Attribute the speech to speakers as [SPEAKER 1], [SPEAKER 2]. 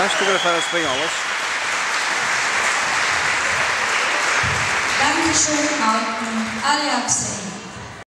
[SPEAKER 1] Vais fotografar as espanholas?
[SPEAKER 2] Dankeschön, Malcolm. Alle